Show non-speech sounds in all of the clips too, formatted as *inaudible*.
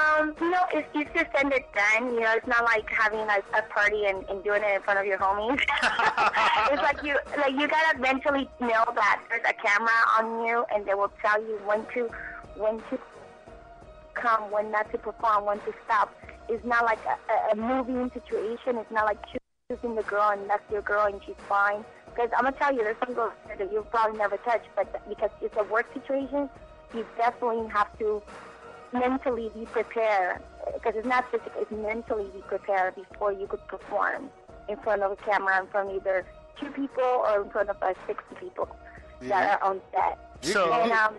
Um, you know, it's just send it then. You know, it's not like having like a party and, and doing it in front of your homies. *laughs* it's like you like you gotta mentally know that there's a camera on you, and they will tell you when to when to come, when not to perform, when to stop. It's not like a, a, a moving situation. It's not like choosing the girl and that's your girl and she's fine. Because I'm gonna tell you, there's some girls that you'll probably never touch, but because it's a work situation, you definitely have to mentally be prepared. Because it's not physical, it's mentally be prepared before you could perform in front of a camera, in front of either two people or in front of uh, 60 people Yeah. that are on set. So- and, um,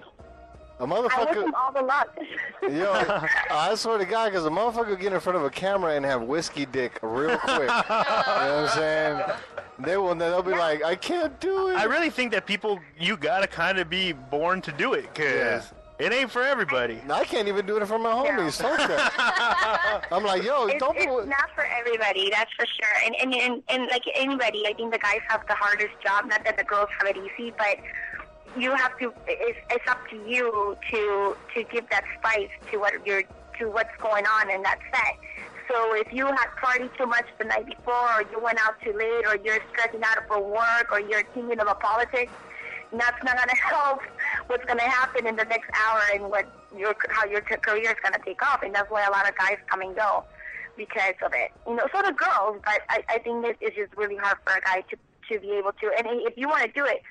A I wish motherfucker. them all the luck. *laughs* Yo, I swear to God, because a motherfucker get in front of a camera and have whiskey dick real quick. *laughs* you know what I'm saying? They will. They'll be like, I can't do it. I really think that people, you gotta kind of be born to do it, cause it ain't for everybody. I can't even do it for my homies. Fuck *laughs* that. I'm like, yo, it's, don't be. it's not for everybody, that's for sure. And, and and and like anybody, I think the guys have the hardest job. Not that the girls have it easy, but you have to. It's, it's up to you to to give that spice to what you're to what's going on in that set. So if you had partied too much the night before, or you went out too late, or you're stressing out for work, or you're thinking about politics, that's not going *laughs* to help what's going to happen in the next hour and what your how your career is going to take off. And that's why a lot of guys come and go because of it. You know, so do girls, but I, I think this is just really hard for a guy to to be able to. And if you want to do it,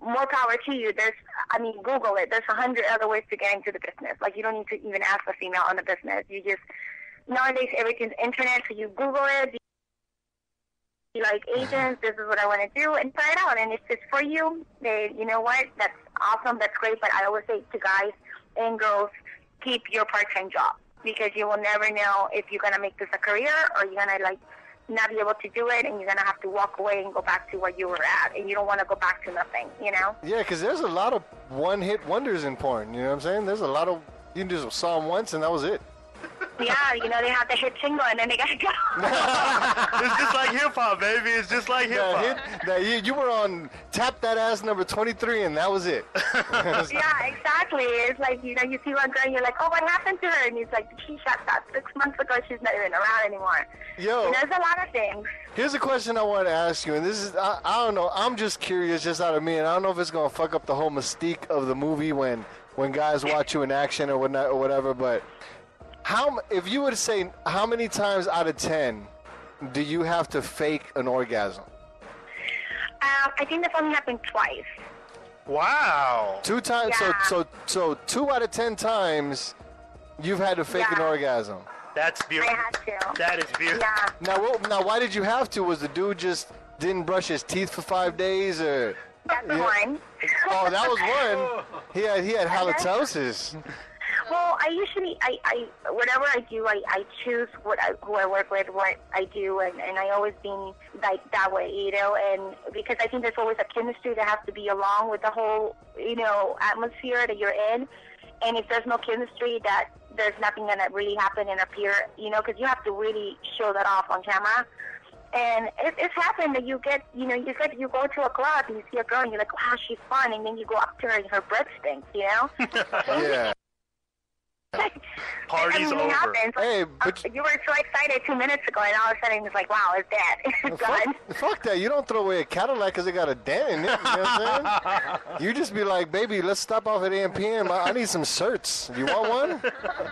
more power to you. There's, I mean, Google it. There's a hundred other ways to get into the business. Like you don't need to even ask a female on the business. You just nowadays everything's internet, so you Google it. You like agents, this is what I want to do, and try it out. And if it's for you, then you know what? That's awesome. That's great. But I always say to guys and girls, keep your part-time job because you will never know if you're gonna make this a career or you're gonna like not be able to do it, and you're gonna have to walk away and go back to where you were at, and you don't want to go back to nothing. You know? Yeah, because there's a lot of one-hit wonders in porn. You know what I'm saying? There's a lot of you just saw them once and that was it. Yeah, you know they have the hit single, and then they gotta go. *laughs* It's just like hip hop, baby. It's just like hip hop. hit, that you, you were on tap that ass number 23 and that was it. *laughs* Yeah, exactly. It's like, you know, you see one girl and you're like, oh, what happened to her? And it's like, she shot that six months ago. She's not even around anymore. Yo. You know, there's a lot of things. Here's a question I want to ask you, and this is I, I don't know. I'm just curious, just out of me, and I don't know if it's gonna fuck up the whole mystique of the movie when when guys *laughs* watch you in action or whatnot or whatever. But how if you would say how many times out of ten do you have to fake an orgasm? Um, I think that's only happened twice. Wow. Two times. Yeah. So so so two out of ten times you've had to fake an Yeah. orgasm. That's I beautiful. had to. That is beautiful. Yeah. Now what, now why did you have to? Was the dude just didn't brush his teeth for five days or? That's Yeah. one. Oh, that was one. *laughs* He had he had halitosis. I usually, I, I, whatever I do, I, I choose what I, who I work with, what I do, and, and I always been like that way, you know, and because I think there's always a chemistry that has to be along with the whole, you know, atmosphere that you're in, and if there's no chemistry, that there's nothing gonna really happen and appear, you know, because you have to really show that off on camera. And it, it's happened that you get, you know, you get, you go to a club and you see a girl and you're like, wow, she's fun, and then you go up to her and her breath stinks, you know. *laughs* Yeah. Party's I mean, over. It happens. Hey, Uh, but you were so excited two minutes ago, and all of a sudden it's like, wow, it's dead. *laughs* It's gone. fuck, fuck that. You don't throw away a Cadillac because it got a dent in it. You know what I'm saying? *laughs* You just be like, baby, let's stop off at AMPM. I, I need some shirts. You want one?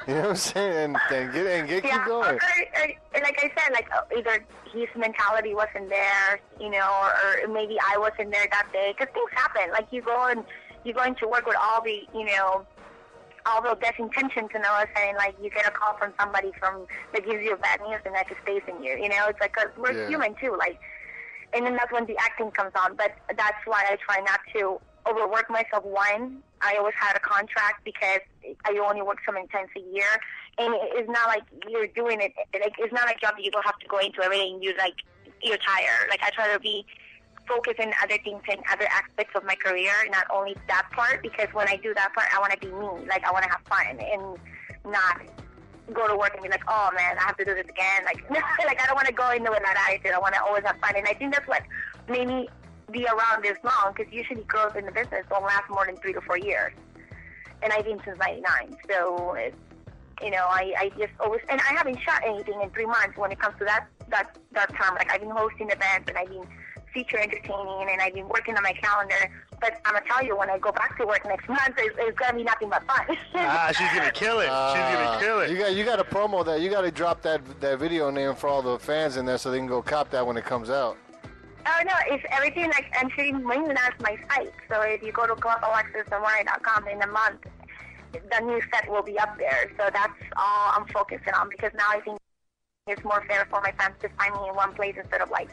You know what I'm saying? And, and get and get Yeah, keep or, going. or, like I said, like uh, either his mentality wasn't there, you know, or, or maybe I wasn't there that day. Because things happen. Like you go and you go into work with all the, you know, all the best intentions, and all of a sudden, like you get a call from somebody from that gives you bad news, and that just stays in you. You know, it's like 'cause we're Yeah. human too. Like, and then that's when the acting comes on. But that's why I try not to overwork myself. One, I always had a contract because I only work so many times a year, and it's not like you're doing it. Like it's not a job that you don't have to go into every day and you like you're tired. Like I try to be focused in other things and other aspects of my career, not only that part. Because when I do that part, I want to be me. Like I want to have fun and not go to work and be like, oh man, I have to do this again. Like, *laughs* like I don't want to go into it that attitude. I want to always have fun, and I think that's what made me be around this long. Because usually girls in the business don't last more than three to four years, and I've been since '99. So it's You know, I, I just always and I haven't shot anything in three months when it comes to that that that term. Like I've been hosting events and I've been feature entertaining and I've been working on my calendar. But I'm gonna tell you, when I go back to work next month, it's, it's gonna be nothing but fun. *laughs* Ah, she's gonna kill it. she's Uh, gonna kill it. You got you got to promo that. You got to drop that that video name for all the fans in there so they can go cop that when it comes out. Oh no, it's everything like I'm shooting mainly as my site. So if you go to clubalexisAmore.com in a month, the new set will be up there. So that's all I'm focusing on because now I think it's more fair for my fans to find me in one place instead of like.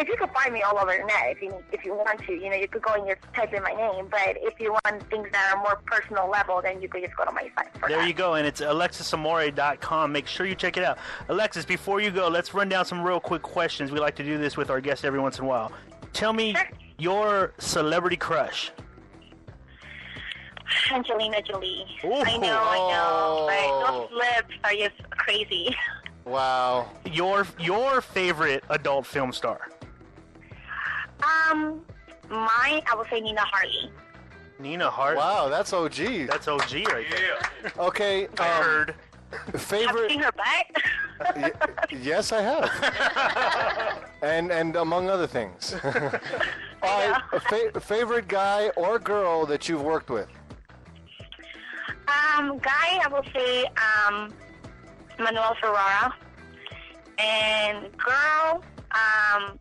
Because you can find me all over the net if you if you want to. You know, you could go and just type in my name. But if you want things that are more personal level, then you could just go to my site. For There that. you go, and it's AlexisAmore.com. Make sure you check it out. Alexis, before you go, let's run down some real quick questions. We like to do this with our guests every once in a while. Tell me Sure. your celebrity crush. Angelina Jolie. Ooh. I know, I know. Oh. But those lips are just crazy. *laughs* Wow. Your your favorite adult film star. Um, mine, I would say Nina Hartley. Nina Hart. Wow, that's OG. That's OG right there. Okay. I Um, heard. Have you favorite? seen her back. Y- yes, I have. *laughs* and and among other things. *laughs* All right, fa- favorite guy or girl that you've worked with? um, guy, I will say um, Manuel Ferrara. And girl, um,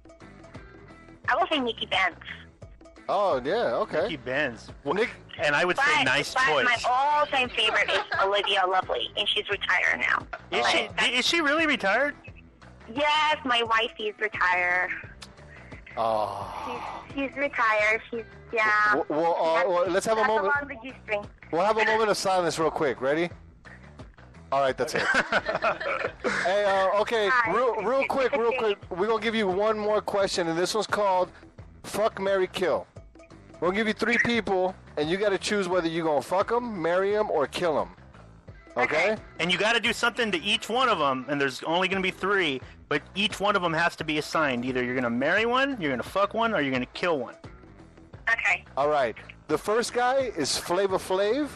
I will say Nikki Benz. Oh yeah, okay. Nikki Benz. Well, Nick, And I would But, say nice but choice. my all-time favorite is Olivia Lovely, and she's retired now. Is she is she really retired? yes, my wife is retired. oh. She's, she's retired. She's yeah. Well, well, uh, well, let's have a moment. the G-string. We'll have a moment of silence real quick. Ready? All right, that's it. *laughs* hey, uh, okay, Hi. real, real quick, real *laughs* quick. We're gonna give you one more question, and this one's called "Fuck, Marry, Kill." We're gonna give you three people, and you got to choose whether you're gonna fuck them, marry them, or kill them. Okay? Okay. And you got to do something to each one of them, and there's only going to be three, but each one of them has to be assigned. Either you're going to marry one, you're going to fuck one, or you're going to kill one. Okay. All right. The first guy is Flavor Flav.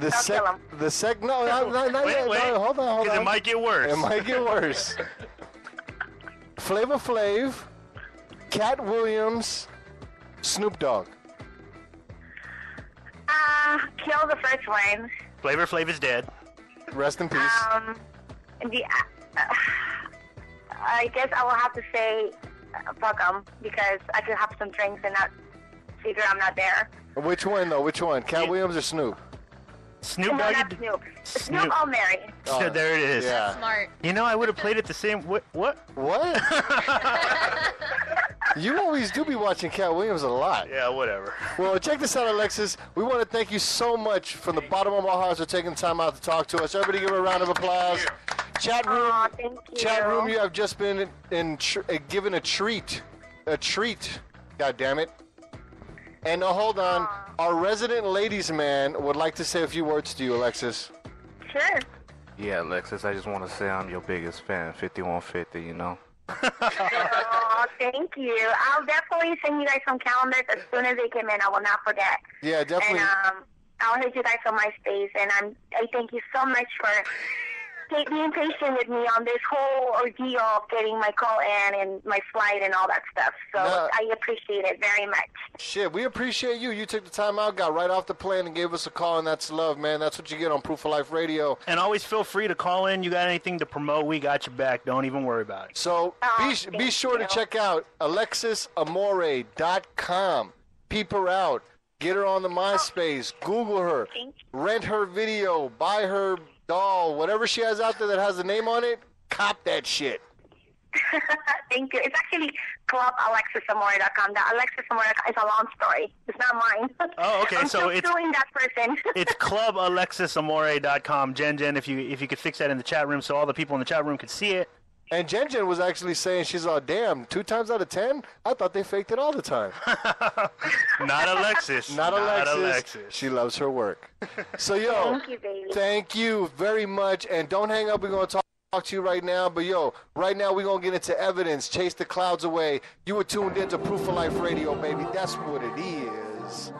The I'll sec, kill him. the sec, no, not, not, not Wait, yet. wait, No, hold on, hold on. it might get worse. It might get worse. Flavor Flav, Katt Williams, Snoop Dogg. Uh, kill the first one. Flavor Flav is dead. Rest in peace. Um, the uh, I guess I will have to say uh, fuck 'em because I could have some drinks and not figure I'm not there. Which one though? Which one? Katt Williams or Snoop? Snoop no, Dogg. Snoop. Snoop, Snoop. I'll marry. Oh, there it is. Yeah. Smart. You know, I would have played it the same. What? What? What? *laughs* you always do be watching Katt Williams a lot. yeah, whatever. Well, check this out, Alexis. We want to thank you so much from the bottom of our hearts for taking the time out to talk to us. Everybody, give her a round of applause. Chat room, Aw, thank you. chat room. You have just been in, tr- uh, given a treat, a treat. God damn it! And uh, hold on, Aw. Our resident ladies man would like to say a few words to you, Alexis. Sure. Yeah, Alexis, I just want to say I'm your biggest fan, 5150, you know? Aw, thank you. I'll definitely send you guys some calendars as soon as they come in. I will not forget. Yeah, definitely. And um, I'll hit you guys on MySpace, and I'm I thank you so much for ta- being patient with me on this whole ordeal of getting my call in and my flight and all that stuff. So No. I appreciate it very much. Shit, we appreciate you. You took the time out, got right off the plane, and gave us a call, and that's love, man. That's what you get on Proof of Life Radio. And always feel free to call in. You got anything to promote? We got your back. Don't even worry about it. So Oh, be, be thank sure to check out AlexisAmore.com. Peep her out. Get her on the oh. MySpace. Google her. Rent her video. Buy her doll. Whatever she has out there that has a name on it, cop that shit. *laughs* Thank you. It's actually clubalexisAmore.com. The Alexis Amore is a long story. It's not mine. Oh, okay, *laughs* I'm so still it's- suing that person. *laughs* It's clubalexis.amore.com. Jen, Jen, if you if you could fix that in the chat room so all the people in the chat room could see it. And Jen Jen was actually saying, she's all, damn, two times out of ten? I thought they faked it all the time. *laughs* Not Alexis. *laughs* Not Alexis. Alexis. She loves her work. So, yo, *laughs* Thank you, baby. thank you very much. And don't hang up. We're going to talk. Talk to you right now, but yo, right now we're gonna get into evidence. Chase the clouds away. You were tuned into Proof of Life Radio, baby. That's what it is.